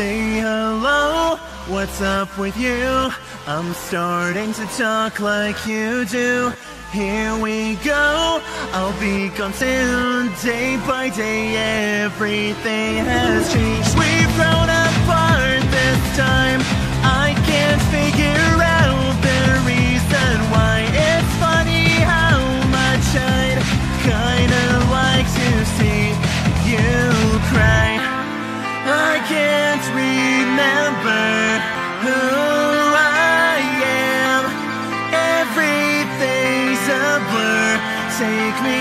Say hello, what's up with you? I'm starting to talk like you do. Here we go, I'll be gone soon. Day by day, everything has changed. We've grown can't remember who I am. Everything's a blur. Take me